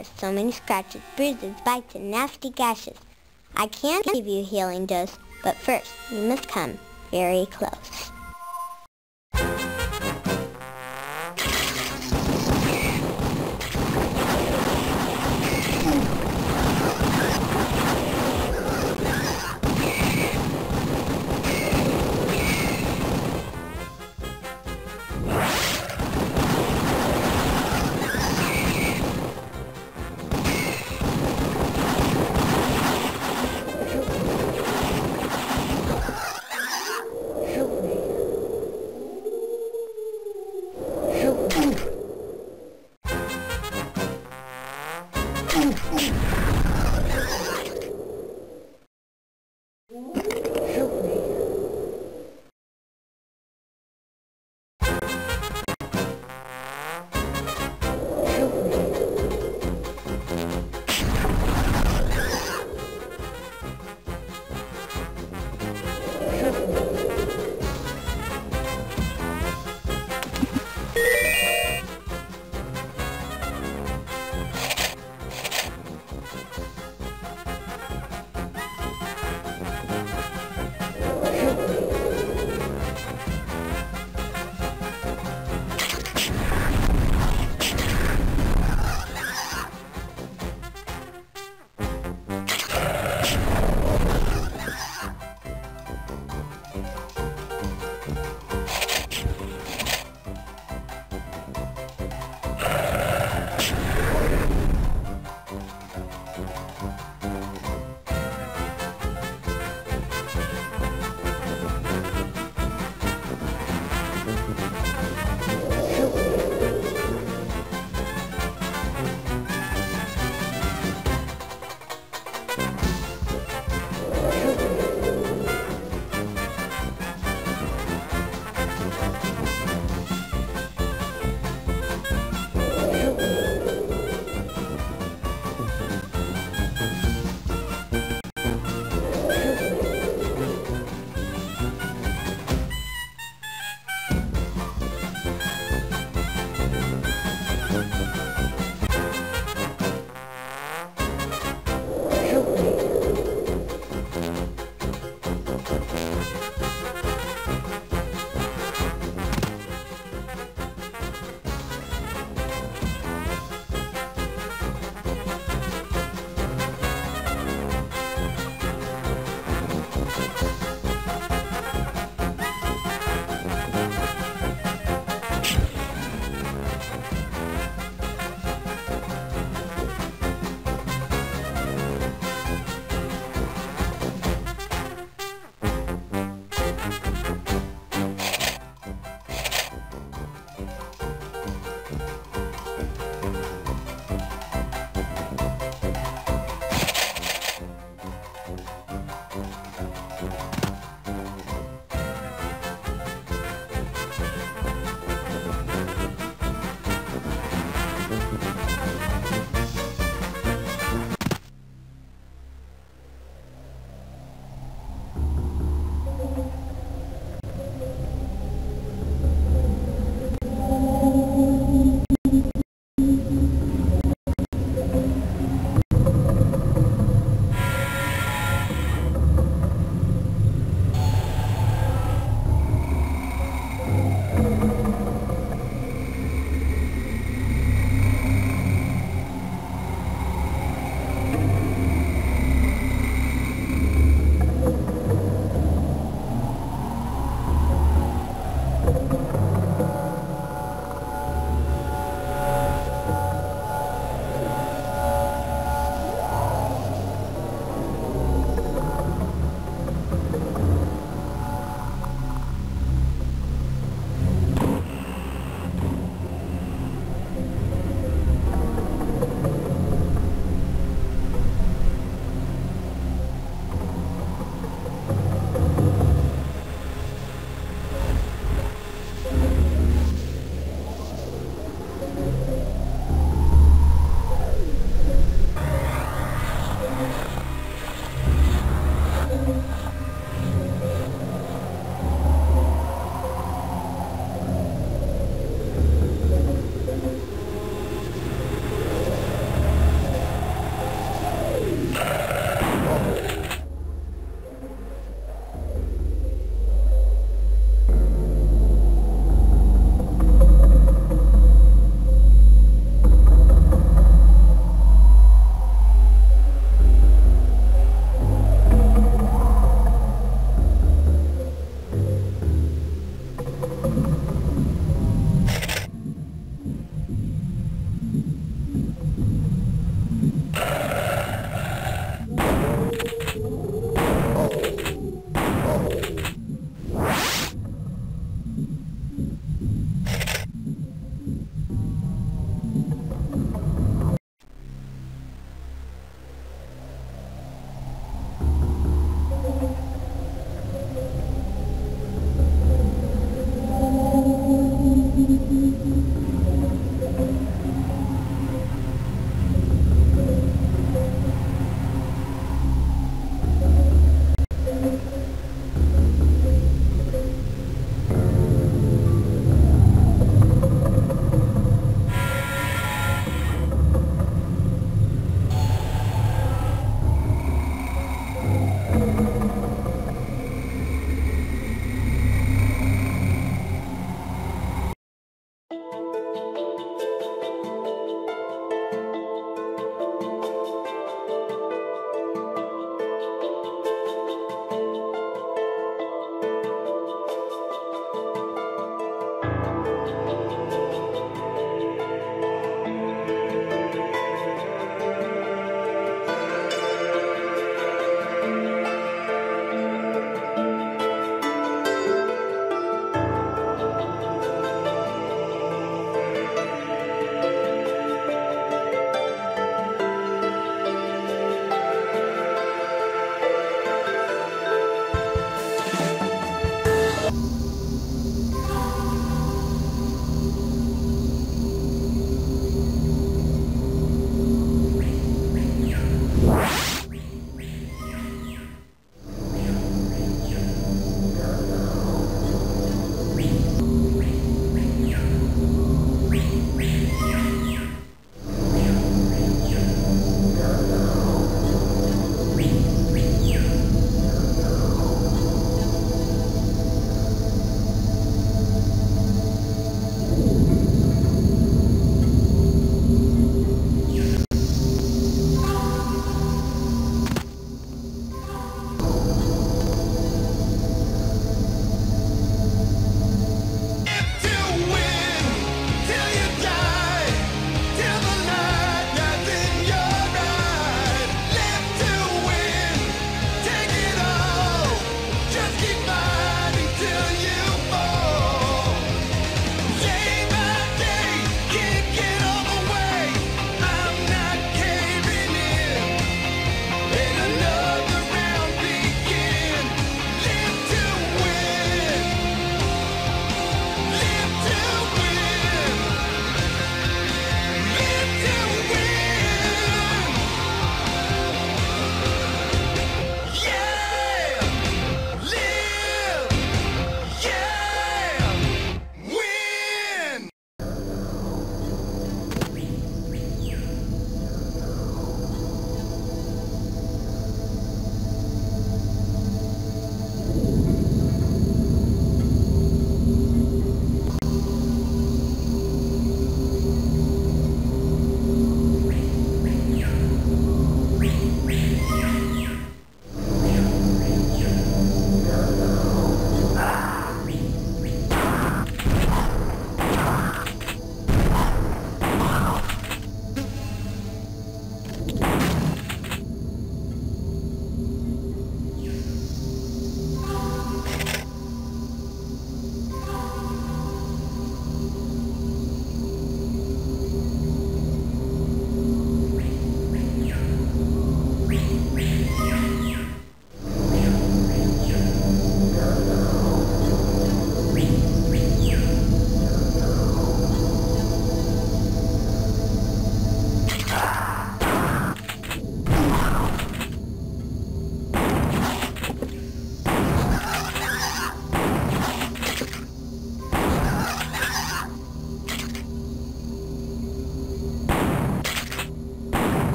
tears, so many scratches, bruises, bites, and nasty gashes. I can give you healing dose, but first you must come very close.